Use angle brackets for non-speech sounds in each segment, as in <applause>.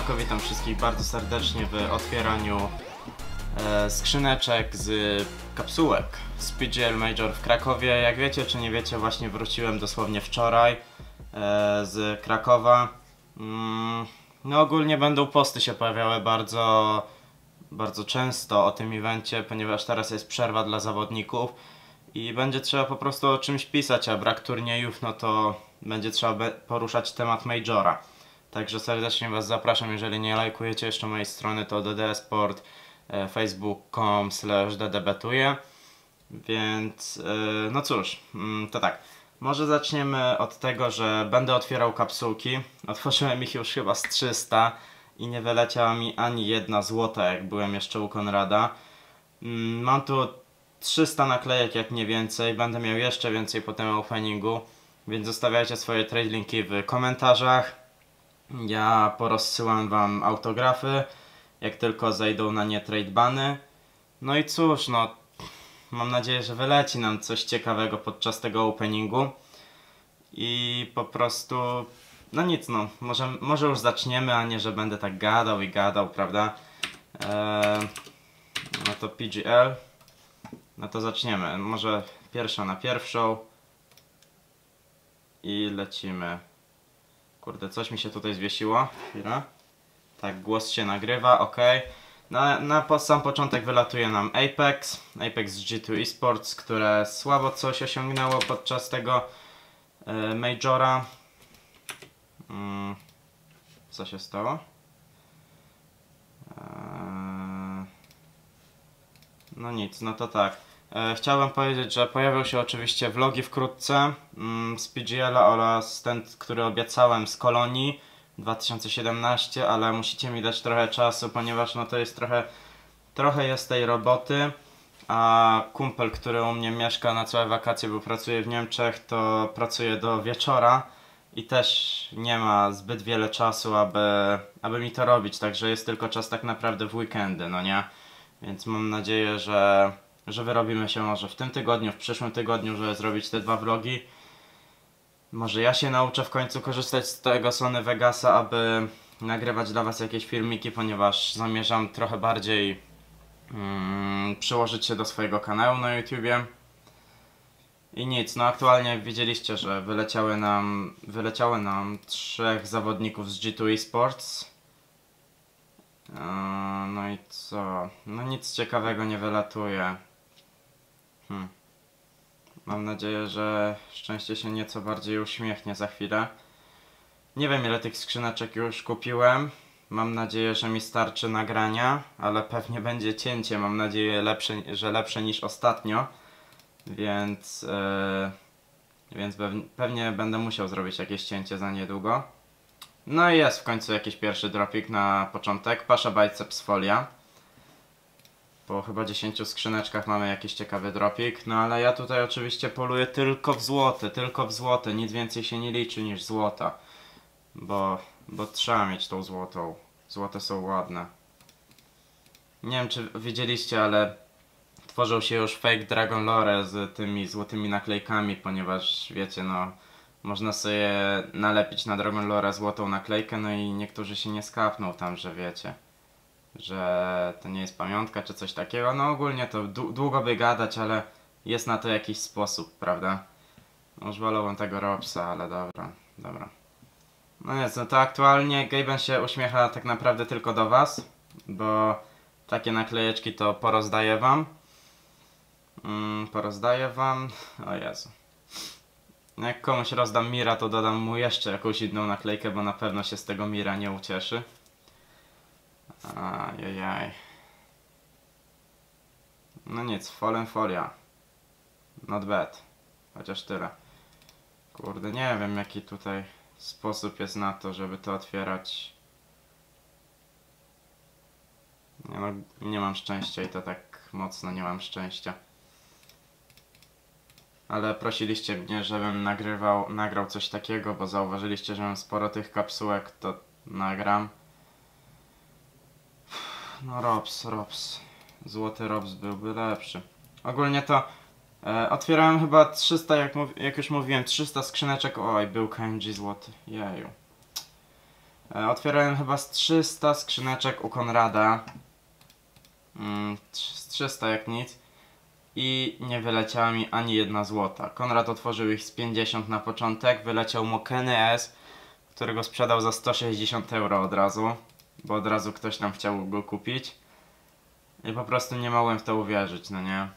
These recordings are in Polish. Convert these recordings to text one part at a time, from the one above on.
Siemanko, witam wszystkich bardzo serdecznie w otwieraniu e, skrzyneczek z kapsułek z PGL Major w Krakowie. Jak wiecie czy nie wiecie, właśnie wróciłem dosłownie wczoraj e, z Krakowa. Mm, no ogólnie będą posty się pojawiały bardzo, bardzo często o tym evencie, ponieważ teraz jest przerwa dla zawodników i będzie trzeba po prostu o czymś pisać, a brak turniejów, no to będzie trzeba poruszać temat Majora. Także serdecznie Was zapraszam, jeżeli nie lajkujecie jeszcze mojej strony, to DD Sport, e, facebook.com slash ddbetuje. Więc, e, no cóż, mm, to tak. Może zaczniemy od tego, że będę otwierał kapsułki. <laughs> Otworzyłem ich już chyba z 300 i nie wyleciała mi ani jedna złota, jak byłem jeszcze u Konrada. Mm, Mam tu 300 naklejek, jak nie więcej. Będę miał jeszcze więcej po tym openingu, więc zostawiajcie swoje trade linki w komentarzach. Ja porozsyłam wam autografy, jak tylko zejdą na nie trade bany. No i cóż, no mam nadzieję, że wyleci nam coś ciekawego podczas tego openingu. I po prostu, no nic no, może, może już zaczniemy, a nie, że będę tak gadał i gadał, prawda? Eee, no to PGL. No to zaczniemy. Może pierwsza na pierwszą. I lecimy. Kurde, coś mi się tutaj zwiesiło. Chwila. Tak, głos się nagrywa, ok. Na, na sam początek wylatuje nam Apex. Apex z G2 Esports, które słabo coś osiągnęło podczas tego e, Majora. Mm, co się stało? Eee, no nic, no to tak. E, chciałbym powiedzieć, że pojawią się oczywiście vlogi wkrótce mm, z PGL-a oraz ten, który obiecałem z Kolonii 2017, ale musicie mi dać trochę czasu, ponieważ no to jest trochę, trochę jest tej roboty, a kumpel, który u mnie mieszka na całe wakacje, bo pracuje w Niemczech, to pracuje do wieczora i też nie ma zbyt wiele czasu, aby, aby mi to robić, także jest tylko czas tak naprawdę w weekendy, no nie? Więc mam nadzieję, że, że wyrobimy się może w tym tygodniu, w przyszłym tygodniu, żeby zrobić te dwa vlogi. Może ja się nauczę w końcu korzystać z tego Sony Vegasa, aby nagrywać dla Was jakieś filmiki, ponieważ zamierzam trochę bardziej mm, przyłożyć się do swojego kanału na YouTubie. I nic, no aktualnie widzieliście, że wyleciały nam, wyleciały nam trzech zawodników z G2 Esports. Eee, No i co? No nic ciekawego nie wylatuje. Hm. Mam nadzieję, że szczęście się nieco bardziej uśmiechnie za chwilę. Nie wiem ile tych skrzyneczek już kupiłem. Mam nadzieję, że mi starczy nagrania, ale pewnie będzie cięcie. Mam nadzieję, lepsze, że lepsze niż ostatnio. Więc, e, więc pew- pewnie będę musiał zrobić jakieś cięcie za niedługo. No i jest w końcu jakiś pierwszy dropik na początek. Pasza biceps folia. Po chyba 10 skrzyneczkach mamy jakiś ciekawy dropik. No ale ja tutaj oczywiście poluję tylko w złote, tylko w złote. Nic więcej się nie liczy niż złota. Bo, bo trzeba mieć tą złotą. Złote są ładne. Nie wiem czy widzieliście, ale tworzą się już fake Dragon Lore z tymi złotymi naklejkami, ponieważ wiecie no można sobie nalepić na Dragon Lore złotą naklejkę, no i niektórzy się nie skapną tam, że wiecie, że to nie jest pamiątka czy coś takiego. No ogólnie to dłu- długo by gadać, ale jest na to jakiś sposób, prawda? Już wolałbym tego Robsa, ale dobra, dobra. No nic, no to aktualnie Gaben się uśmiecha tak naprawdę tylko do was, bo takie naklejeczki to porozdaję wam. Mm, porozdaję wam. O Jezu. No Jak komuś rozdam Mira, to dodam mu jeszcze jakąś inną naklejkę, bo na pewno się z tego Mira nie ucieszy. Ajajaj. No nic, Fallen Folia. Not bad. Chociaż tyle. Kurde, nie wiem jaki tutaj sposób jest na to, żeby to otwierać. Nie, no, nie mam szczęścia i to tak mocno nie mam szczęścia. Ale prosiliście mnie, żebym nagrywał, nagrał coś takiego, bo zauważyliście, że mam sporo tych kapsułek, to nagram. No Robs, Robs. Złoty Robs byłby lepszy. Ogólnie to e, otwierałem chyba 300, jak, jak już mówiłem, 300 skrzyneczek. Oj, był KMG złoty. Jeju. E, Otwierałem chyba z 300 skrzyneczek u Konrada. Mm, trz- z 300 jak nic. I nie wyleciała mi ani jedna złota. Konrad otworzył ich z 50 na początek. Wyleciał mu Kenny S, którego sprzedał za 160 euro od razu. Bo od razu ktoś tam chciał go kupić. I po prostu nie mogłem w to uwierzyć, no nie?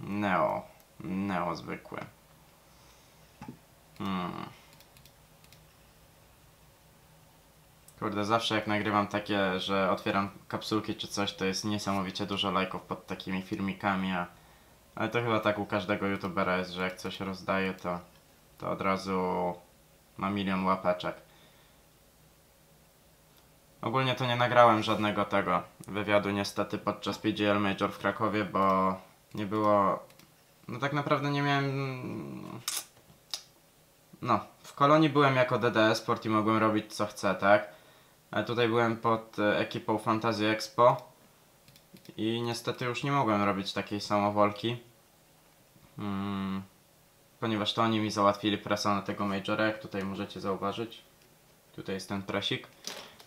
Neo. Neo zwykły. Hmm. Kurde, zawsze jak nagrywam takie, że otwieram kapsułki czy coś, to jest niesamowicie dużo lajków pod takimi filmikami, a... Ale to chyba tak u każdego youtubera jest, że jak coś rozdaje, to, to od razu ma milion łapeczek. Ogólnie to nie nagrałem żadnego tego wywiadu niestety podczas PGL Major w Krakowie, bo nie było... No tak naprawdę nie miałem... No, w kolonii byłem jako DD Sport i mogłem robić co chcę, tak? Ale tutaj byłem pod ekipą Fantasy Expo i niestety już nie mogłem robić takiej samowolki. Mm, ponieważ to oni mi załatwili presa na tego Majora, jak tutaj możecie zauważyć. Tutaj jest ten presik.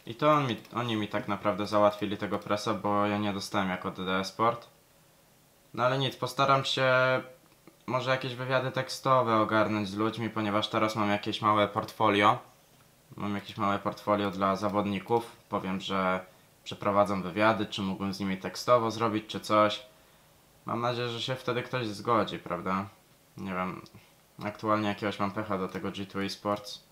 I to on mi, oni mi tak naprawdę załatwili tego presa, bo ja nie dostałem jako DD Sport. No ale nic, postaram się może jakieś wywiady tekstowe ogarnąć z ludźmi, ponieważ teraz mam jakieś małe portfolio. Mam jakieś małe portfolio dla zawodników. Powiem, że przeprowadzam wywiady, czy mógłbym z nimi tekstowo zrobić, czy coś. Mam nadzieję, że się wtedy ktoś zgodzi, prawda? Nie wiem. Aktualnie jakiegoś mam pecha do tego G2 Esports.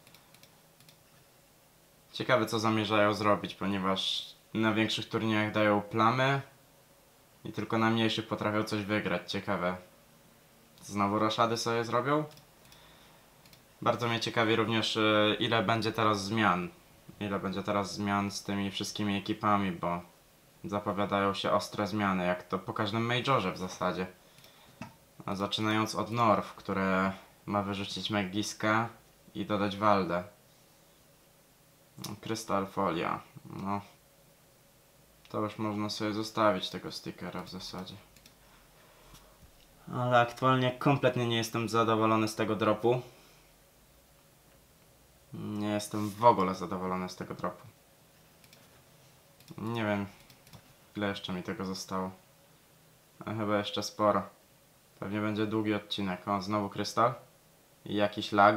Ciekawe co zamierzają zrobić, ponieważ na większych turniejach dają plamy i tylko na mniejszych potrafią coś wygrać. Ciekawe. Znowu roszady sobie zrobią? Bardzo mnie ciekawi również e, ile będzie teraz zmian. Ile będzie teraz zmian z tymi wszystkimi ekipami, bo zapowiadają się ostre zmiany, jak to po każdym majorze w zasadzie. A zaczynając od Norf, które ma wyrzucić Megiska i dodać Waldę. Krystal Folia. No. To już można sobie zostawić tego stickera w zasadzie. Ale aktualnie kompletnie nie jestem zadowolony z tego dropu. Nie jestem w ogóle zadowolony z tego dropu. Nie wiem, ile jeszcze mi tego zostało. A chyba jeszcze sporo. Pewnie będzie długi odcinek. O, znowu krystal. I jakiś lag.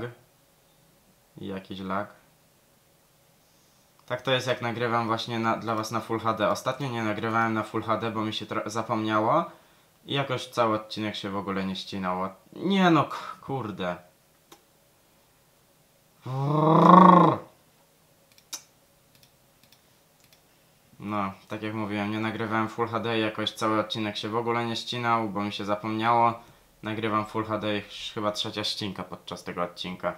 I jakiś lag. Tak to jest jak nagrywam właśnie na, dla was na Full HD. Ostatnio nie nagrywałem na Full HD, bo mi się zapomniało. I jakoś cały odcinek się w ogóle nie ścinało. Nie no, kurde. No, tak jak mówiłem, nie nagrywałem Full HD i jakoś cały odcinek się w ogóle nie ścinał, bo mi się zapomniało. Nagrywam Full HD i chyba trzecia ścinka podczas tego odcinka.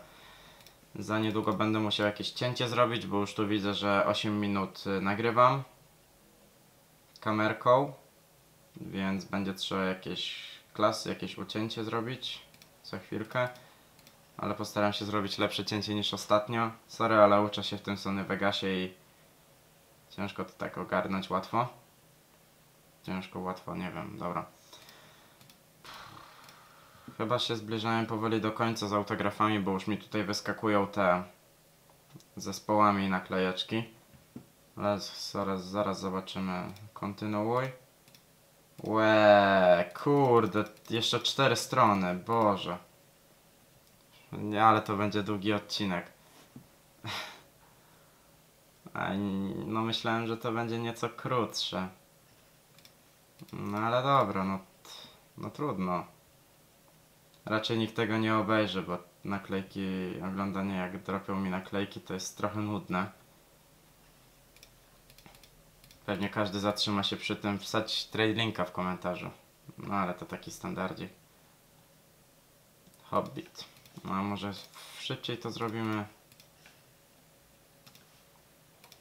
Za niedługo będę musiał jakieś cięcie zrobić, bo już tu widzę, że 8 minut y, nagrywam kamerką, więc będzie trzeba jakieś klasy, jakieś ucięcie zrobić za chwilkę. Ale postaram się zrobić lepsze cięcie niż ostatnio. Sorry, ale uczę się w tym Sony Vegasie i ciężko to tak ogarnąć łatwo. Ciężko, łatwo, nie wiem, dobra. Chyba się zbliżałem powoli do końca z autografami, bo już mi tutaj wyskakują te zespołami naklejeczki. Ale zaraz, zaraz zobaczymy. Kontynuuj. Łe, kurde, jeszcze cztery strony, boże. Nie, ale to będzie długi odcinek. <laughs> No myślałem, że to będzie nieco krótsze. No ale dobra, no, no trudno. Raczej nikt tego nie obejrzy, bo naklejki, oglądanie jak dropią mi naklejki to jest trochę nudne. Pewnie każdy zatrzyma się przy tym wsać trade linka w komentarzu. No ale to taki standardzik. Hobbit. No a może szybciej to zrobimy.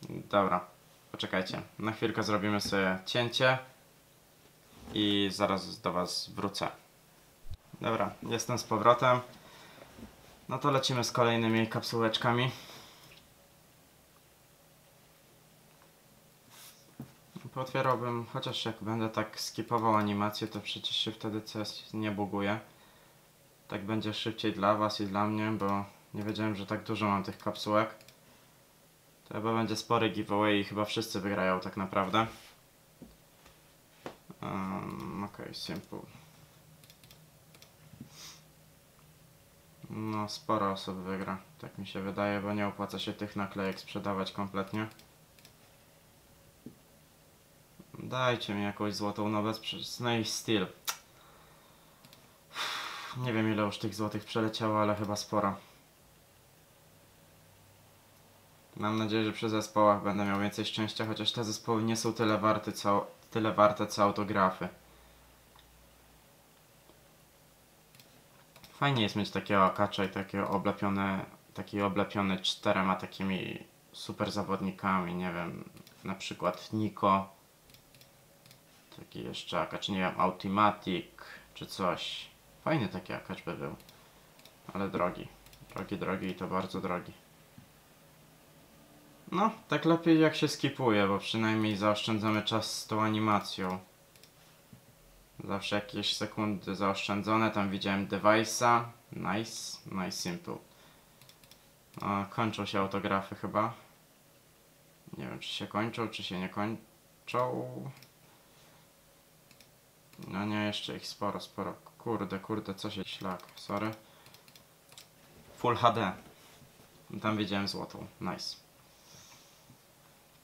Dobra, poczekajcie. Na chwilkę zrobimy sobie cięcie i zaraz do Was wrócę. Dobra, jestem z powrotem. No to lecimy z kolejnymi kapsułeczkami. Pootwierałbym, chociaż jak będę tak skipował animację, to przecież się wtedy coś nie buguje. Tak będzie szybciej dla Was i dla mnie, bo nie wiedziałem, że tak dużo mam tych kapsułek. To chyba będzie spory giveaway i chyba wszyscy wygrają tak naprawdę. Um, Okej, simple. No, sporo osób wygra, tak mi się wydaje, bo nie opłaca się tych naklejek sprzedawać kompletnie. Dajcie mi jakąś złotą nowę z No i Steel. Nie wiem ile już tych złotych przeleciało, ale chyba sporo. Mam nadzieję, że przy zespołach będę miał więcej szczęścia, chociaż te zespoły nie są tyle warte co, tyle warte co autografy. Fajnie jest mieć takiego akacza i takie oblepione, taki oblepiony czterema takimi super zawodnikami, nie wiem, na przykład Niko, taki jeszcze akacz, nie wiem, Automatic czy coś. Fajny taki akacz by był, ale drogi, drogi, drogi i to bardzo drogi. No, tak lepiej jak się skipuje, bo przynajmniej zaoszczędzamy czas z tą animacją. Zawsze jakieś sekundy zaoszczędzone. Tam widziałem device'a. Nice, nice simple. O, kończą się autografy chyba. Nie wiem, czy się kończą, czy się nie kończą. No nie, jeszcze ich sporo, sporo. Kurde, kurde, co się ślak, sorry. Full HD. Tam widziałem złotą. Nice.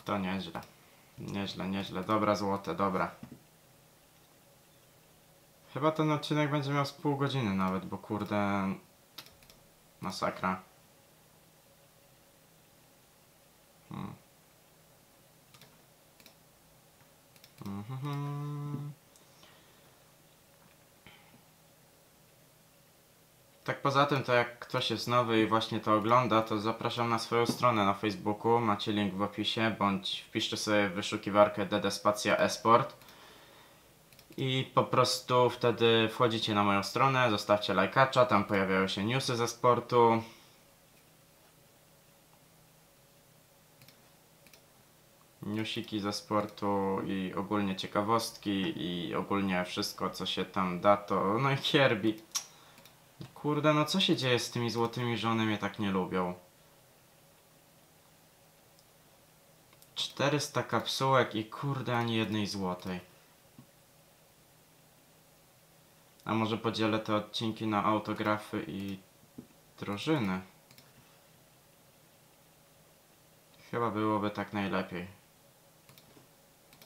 To nieźle. Nieźle, nieźle. Dobra, złote, dobra. Chyba ten odcinek będzie miał z pół godziny nawet, bo kurde... Masakra. Hmm. Mhm. Tak poza tym, to jak ktoś jest nowy i właśnie to ogląda, to zapraszam na swoją stronę na Facebooku, macie link w opisie, bądź wpiszcie sobie w wyszukiwarkę DD Spacja Esport i po prostu wtedy wchodzicie na moją stronę, zostawcie lajkacza, tam pojawiają się newsy ze sportu. Newsiki ze sportu i ogólnie ciekawostki i ogólnie wszystko co się tam da to... No i Kierbi. Kurde, no co się dzieje z tymi złotymi, że one mnie tak nie lubią? 400 kapsułek i kurde ani jednej złotej. A może podzielę te odcinki na autografy i drużyny? Chyba byłoby tak najlepiej.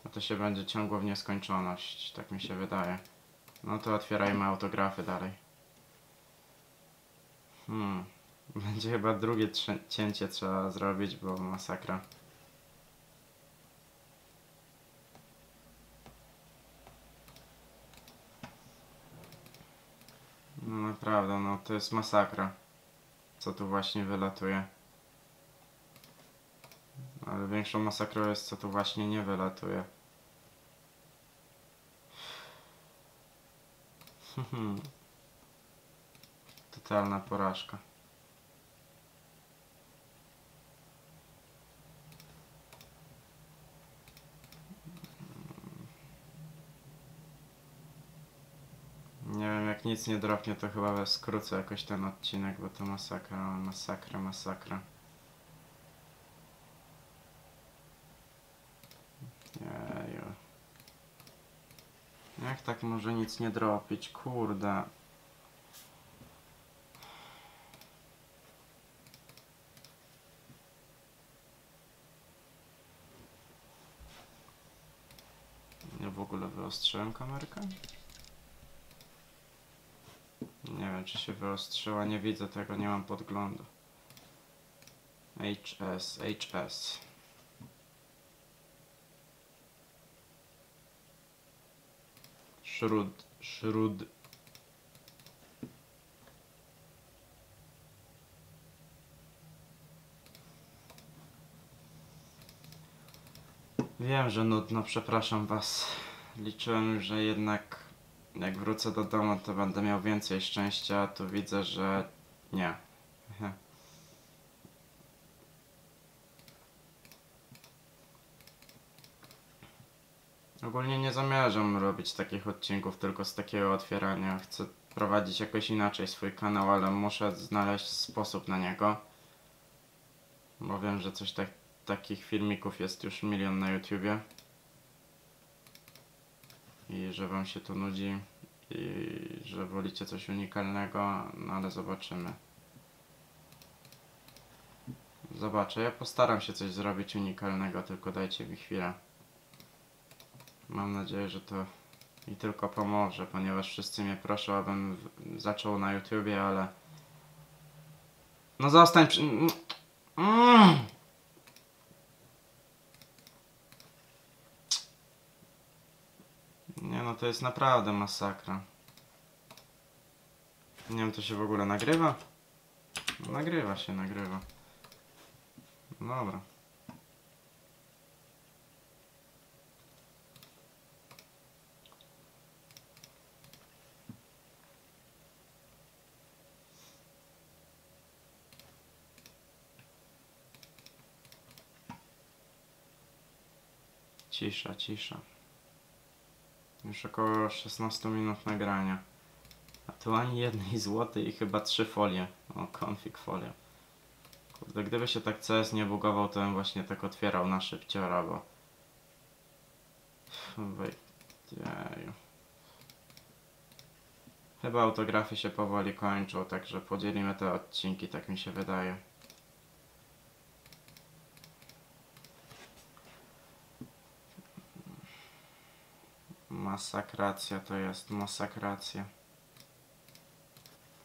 Bo to się będzie ciągło w nieskończoność, tak mi się wydaje. No to otwierajmy autografy dalej. Hmm. <laughs> Będzie chyba drugie cięcie trzeba zrobić, bo masakra. Naprawdę, no to jest masakra. Co tu właśnie wylatuje. Ale większą masakrą jest co tu właśnie nie wylatuje. <laughs> Totalna porażka. Nie wiem, nic nie dropnie, to chyba skrócę jakoś ten odcinek, bo to masakra, masakra, masakra. Jeju. Jak tak może nic nie dropić? Kurde. Ja w ogóle wyostrzyłem kamerkę? Nie wiem, czy się wyostrzyła, nie widzę tego, nie mam podglądu. HS, HS. Szrud, szrud. Wiem, że nudno, przepraszam was. Liczyłem, że jednak jak wrócę do domu, to będę miał więcej szczęścia, tu widzę, że nie. Ogólnie nie zamierzam robić takich odcinków tylko z takiego otwierania. Chcę prowadzić jakoś inaczej swój kanał, ale muszę znaleźć sposób na niego. Bo wiem, że coś tak takich filmików jest już milion na YouTubie. I że wam się to nudzi i że wolicie coś unikalnego, no ale zobaczymy. Zobaczę, ja postaram się coś zrobić unikalnego, tylko dajcie mi chwilę. Mam nadzieję, że to i tylko pomoże, ponieważ wszyscy mnie proszą, abym zaczął na YouTubie, ale... No zostań przy... Mm. Nie no, to jest naprawdę masakra. Nie wiem, to się w ogóle nagrywa? Nagrywa się, nagrywa. Dobra. Cisza, cisza. Już około 16 minut nagrania. A tu ani jednej złotej i chyba trzy folie. O, config folia. Kurde, gdyby się tak CS nie bugował, to bym właśnie tak otwierał na szybciora, bo... Wej... Jeju. Chyba autografy się powoli kończą, także podzielimy te odcinki, tak mi się wydaje. Masakracja to jest, masakracja.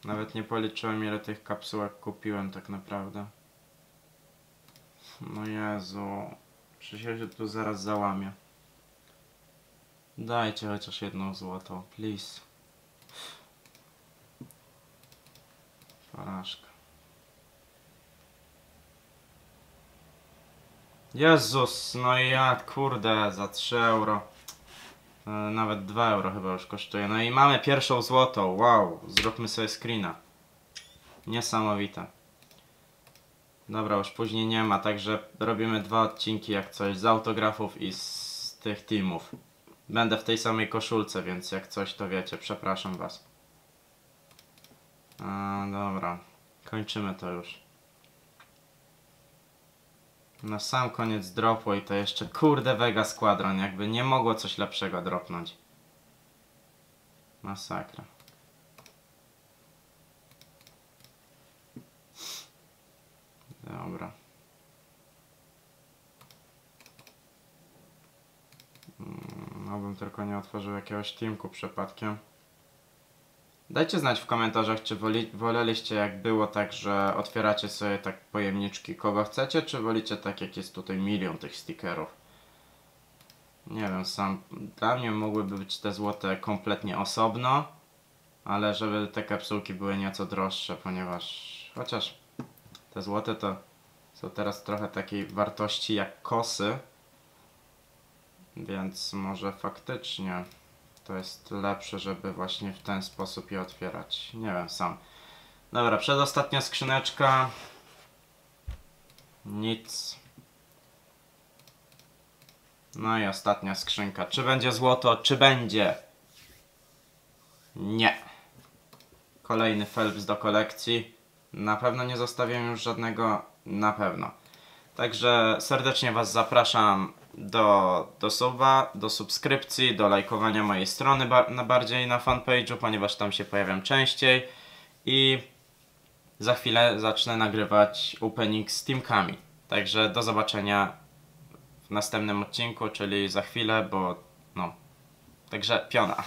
Nawet nie policzyłem ile tych kapsułek kupiłem tak naprawdę. No Jezu. Przecież ja się tu zaraz załamię. Dajcie chociaż jedną złotą, please. Porażka. Jezus, no i jak, kurde, za 3 euro. E, Nawet 2 euro chyba już kosztuje. No i mamy pierwszą złotą. Wow, zróbmy sobie screena. Niesamowite. Dobra, już później nie ma, także robimy dwa odcinki jak coś z autografów i z tych teamów. Będę w tej samej koszulce, więc jak coś to wiecie, przepraszam was. A, dobra, kończymy to już. Na sam koniec dropło i to jeszcze kurde Vega Squadron, jakby nie mogło coś lepszego dropnąć. Masakra. Dobra. Mm, Obym tylko nie otworzył jakiegoś teamku przypadkiem. Dajcie znać w komentarzach, czy woli, woleliście jak było tak, że otwieracie sobie tak pojemniczki kogo chcecie, czy wolicie tak jak jest tutaj milion tych stickerów. Nie wiem, sam dla mnie mogłyby być te złote kompletnie osobno, ale żeby te kapsułki były nieco droższe, ponieważ chociaż te złote to są teraz trochę takiej wartości jak kosy, więc może faktycznie to jest lepsze, żeby właśnie w ten sposób je otwierać. Nie wiem sam. Dobra, przedostatnia skrzyneczka. Nic. No i ostatnia skrzynka. Czy będzie złoto? Czy będzie? Nie. Kolejny Phelps do kolekcji. Na pewno nie zostawię już żadnego. Na pewno. Także serdecznie Was zapraszam do, do suba, do subskrypcji, do lajkowania mojej strony ba na bardziej na fanpage'u, ponieważ tam się pojawiam częściej i za chwilę zacznę nagrywać opening z teamkami. Także do zobaczenia w następnym odcinku, czyli za chwilę, bo no, także piona.